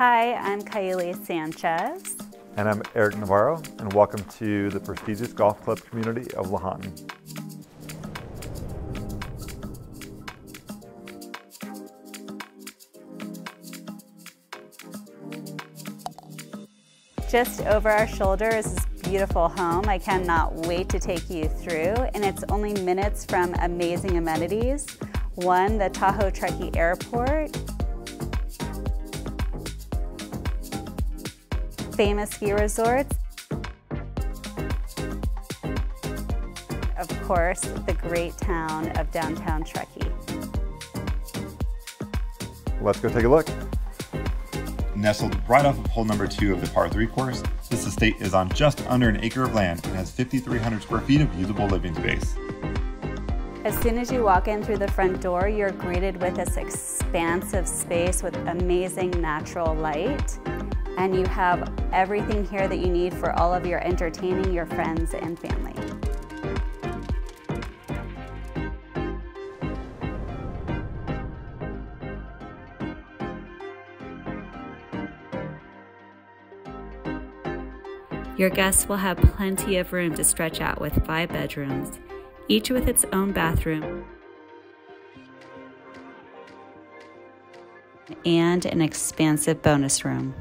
Hi, I'm Kaylee Sanchez. And I'm Eric Navarro, and welcome to the prestigious golf club community of Lahontan. Just over our shoulder is this beautiful home. I cannot wait to take you through, and it's only minutes from amazing amenities. One, the Tahoe Truckee Airport, famous ski resorts, of course, the great town of downtown Truckee. Let's go take a look. Nestled right off of hole number two of the par 3 course, this estate is on just under an acre of land and has 5,300 square feet of usable living space. As soon as you walk in through the front door, you're greeted with this expansive space with amazing natural light. And you have everything here that you need for all of your entertaining your friends and family. Your guests will have plenty of room to stretch out with five bedrooms, each with its own bathroom and an expansive bonus room.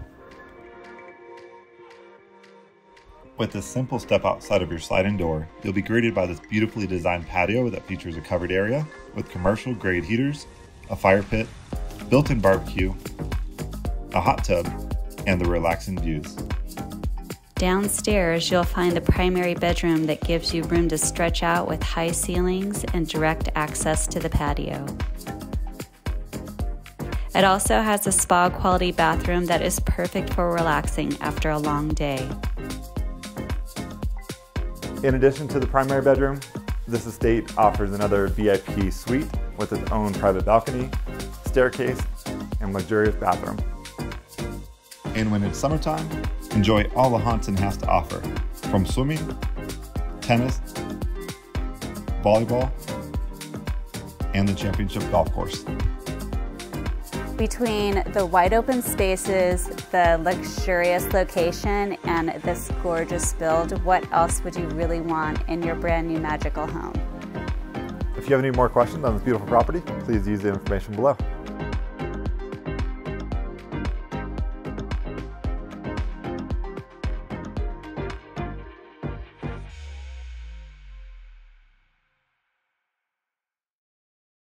With a simple step outside of your sliding door, you'll be greeted by this beautifully designed patio that features a covered area with commercial grade heaters, a fire pit, built in barbecue, a hot tub, and the relaxing views. Downstairs, you'll find the primary bedroom that gives you room to stretch out with high ceilings and direct access to the patio. It also has a spa quality bathroom that is perfect for relaxing after a long day. In addition to the primary bedroom, this estate offers another VIP suite with its own private balcony, staircase, and luxurious bathroom. And when it's summertime, enjoy all the Lahontan has to offer, from swimming, tennis, volleyball, and the championship golf course. Between the wide open spaces, the luxurious location, and this gorgeous build, what else would you really want in your brand new magical home? If you have any more questions on this beautiful property, please use the information below.